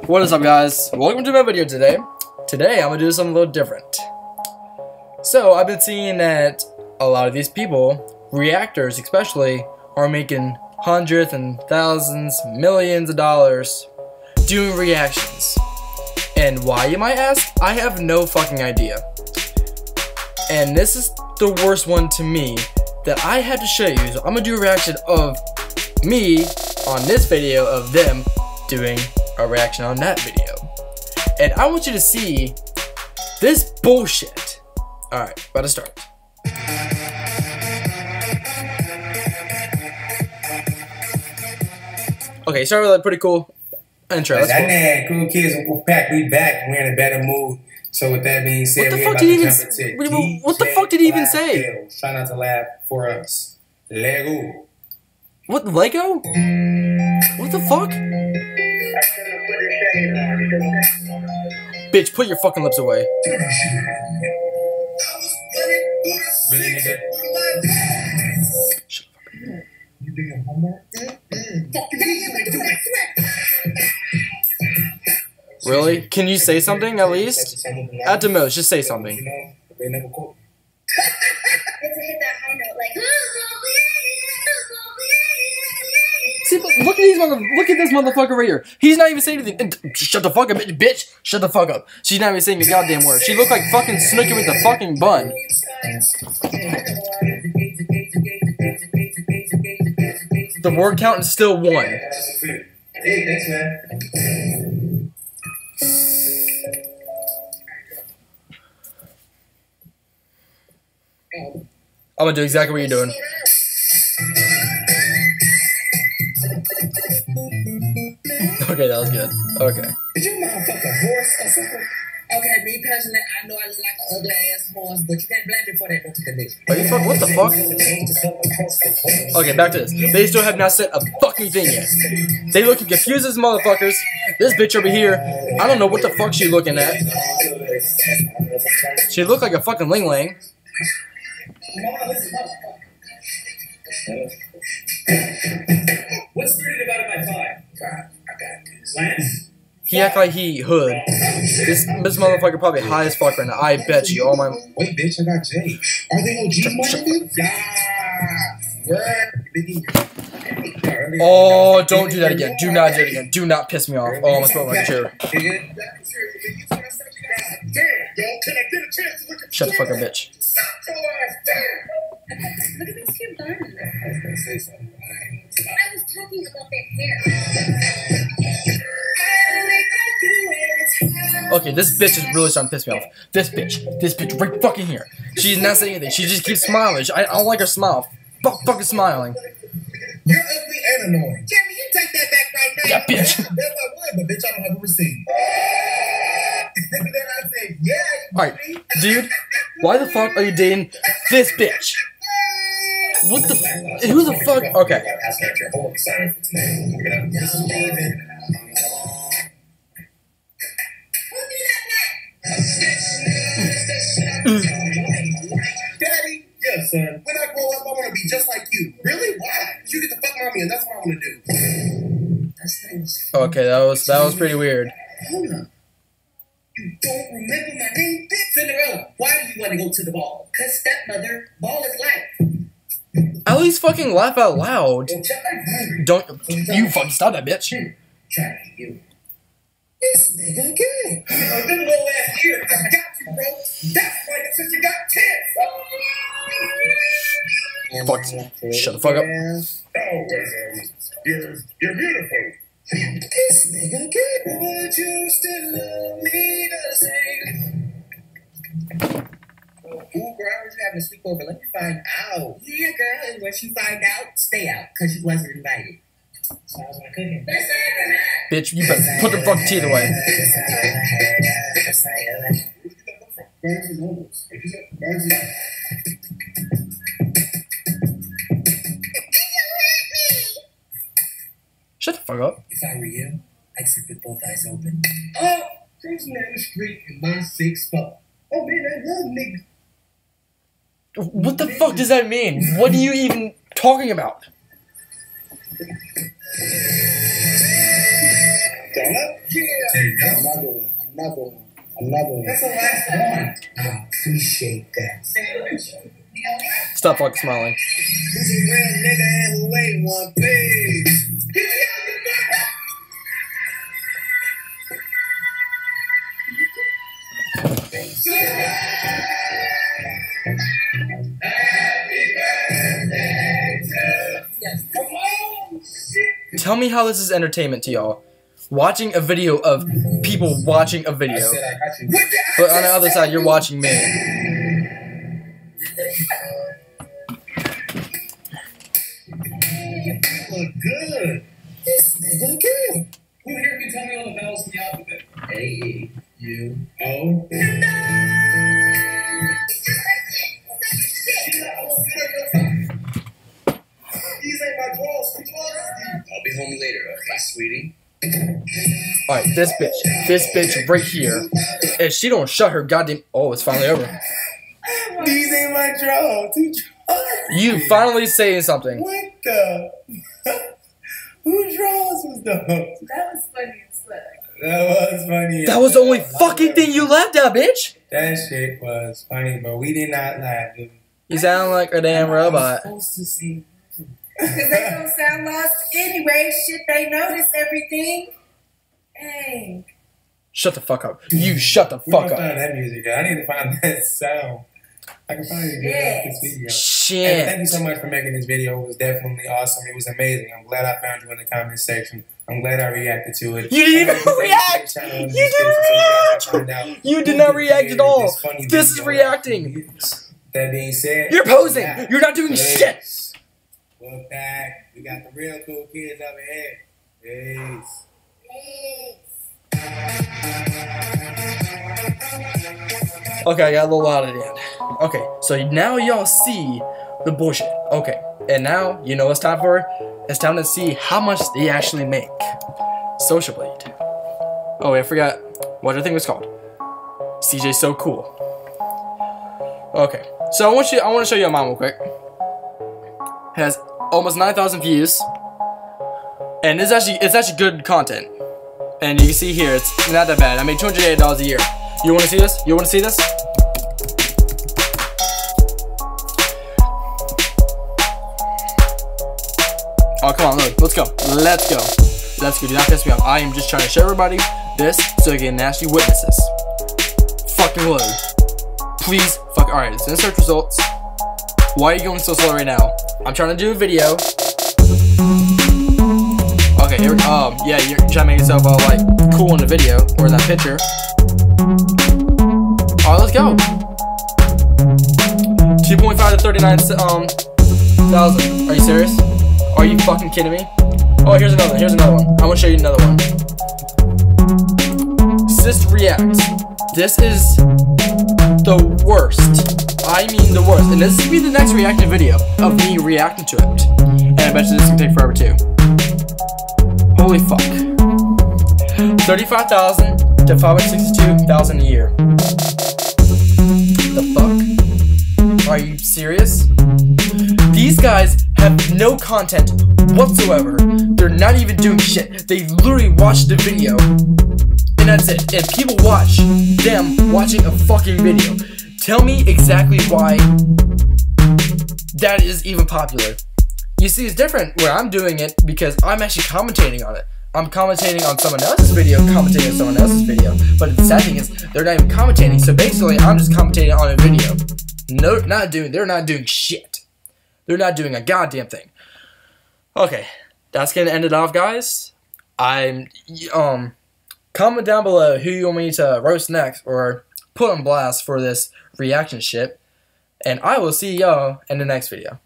What is up guys? Welcome to my video today. Today I'm gonna do something a little different. So I've been seeing that a lot of these people, reactors especially, are making hundreds and thousands, millions of dollars doing reactions. And why you might ask? I have no fucking idea. And this is the worst one to me that I had to show you. So I'm gonna do a reaction of me on this video of them doing a reaction on that video. And I want you to see this bullshit. Alright, about to start. Okay, start with a pretty cool intro. Like, Let's that cool kids, we're back. We back. We're in a better mood. So with that being said, What the we fuck about did he to even jump into what what the fuck did he even say? Try not to laugh for us. Lego. What, Lego? What the fuck? Bitch, put your fucking lips away. Really, nigga? Really? Can you say something at least? At the most, just say something. See, look at these mother. Look at this motherfucker right here. He's not even saying anything. Shut the fuck up, bitch. bitch. Shut the fuck up. She's not even saying a goddamn word. She looked like fucking Snooki with the fucking bun. The word count is still one. Hey, thanks, man. I'm gonna do exactly what you're doing. Okay, that was good. Okay. Is your motherfucker horse or something? Okay, me personally, I know I look like an ugly ass horse, but you can't blame me for that mental condition. Are you fuck? What the fuck? Okay, back to this. They still have not said a fucking thing yet. They looking confused as motherfuckers. This bitch over here, I don't know what the fuck she looking at. She look like a fucking ling ling. Five? I got this. Lance? He act like he hood. This this motherfucker probably high as fuck right now. I bet you. All my Wait, bitch, I got Jay. Are they OG money? Yeah. Oh, don't do that again. Do not do it again. Do not piss me off. Oh, I'm gonna throw my chair. Shut the fuck up, bitch. This bitch is really starting to piss me off. This bitch. This bitch right fucking here. She's not saying anything. She just keeps smiling. I, I don't like her smile. Fuck fucking smiling. You're ugly and annoying. Jeremy, you take that back right now. Yeah, bitch. That's I would, but bitch, I don't have a receipt. and then I said, yeah. Alright, dude, why the fuck are you dating this bitch? What the? Who the fuck? Okay. Daddy, yes, son. When I grow up, I want to be just like you. Really? Why? You get to fuck mommy, and that's what I want to do. That thing was Okay, that was that was pretty weird. You don't remember my name, bitch? Cinderella, why do you want to go to the ball? Cause stepmother, ball is life. At least fucking laugh out loud. Don't tell me hungry. Don't you fucking stop that bitch. Try you. This nigga again. Oh, them little Fuck. Shut the fuck up. Oh, you're, you're beautiful. This nigga again. Would you still love me the same? Ooh, girl, I was having a sleepover. Let me find out. Yeah, girl, and when she find out, stay out, cause she wasn't invited. Sounds like cooking. Bitch, you better put the fucking teeth away. Barnes and Nobles. If I were you, I'd sleep with both eyes open. Oh, cruising down the street in my six foot. Oh man, I love niggas. What the fuck does that mean? What are you even talking about? Donut? Yeah. Another one, another one, another one. That's the last one. I appreciate that. Stop fucking smiling. Who's a real nigga and who ain't one pig? Tell me how this is entertainment to y'all. Watching a video of people watching a video. said I got you. But on the other side, you're watching me. Good. This nigga good. Who here can tell me all the vowels in the alphabet? A U O. These Alright, this bitch. This bitch right here. If she don't shut her goddamn. Oh, it's finally over. These ain't my drawers. Who draws? You finally saying something. What the? Who draws was those? That was funny as fuck. That was funny. That was the only fucking thing you laughed at, bitch. That shit was funny, but we did not laugh, dude. You sound like a damn robot. supposed to see. Because they don't sound lost anyway. Shit, they notice everything. Dang. Shut the fuck up. You shut the fuck up. find that music. I need to find that sound. I can probably get this video. And thank you so much for making this video. It was definitely awesome. It was amazing. I'm glad I found you in the comment section. I'm glad I reacted to it. You didn't even react! appreciate the channel in the You didn't so you guys can find out You did not react at all. this This is reacting. That being said, You're posing. You're not doing shit. Peace. We're back. We got the real cool kids over here. Peace. Okay, I got a little loud at the end. Okay, so now y'all see the bullshit. Okay, and now you know it's time for? It's time to see how much they actually make. Social Blade. Oh, I forgot what I think was called. CJ's so cool. Okay, so I want you. I want to show you a mom real quick. Has almost 9,000 views, and it's actually it's actually good content. And you can see here, it's not that bad. I made $208 a year. You want to see this? You want to see this? Oh, come on, look. Let's go. Let's go. Let's go. Do not piss me off. I am just trying to show everybody this so you can actually witness this. Fucking load. Please. Fuck. Alright, it's in search results. Why are you going so slow right now? I'm trying to do a video. Okay, here, um, yeah, you're trying to make yourself all, like, cool in the video, or in that picture. Alright, let's go. 2.5 to 39, um, thousand. Are you serious? Are you fucking kidding me? Oh, here's another, here's another one. I'm gonna show you another one. Sis Reacts. This is the worst. I mean the worst. And this is gonna be the next reacting video of me reacting to it. And I bet you this is gonna take forever too. Holy fuck. 35,000 to 562,000 a year. The fuck? Are you serious? These guys have no content whatsoever. They're not even doing shit. They literally watch the video. And that's it. And people watch them watching a fucking video. Tell me exactly why that is even popular. You see, it's different where I'm doing it because I'm actually commentating on it. I'm commentating on someone else's video, commentating on someone else's video. But the sad thing is, they're not even commentating. So basically, I'm just commentating on a video. No, not doing. They're not doing shit. They're not doing a goddamn thing. Okay, that's gonna end it off, guys. I'm um, comment down below who you want me to roast next or put on blast for this reaction shit, and I will see y'all in the next video.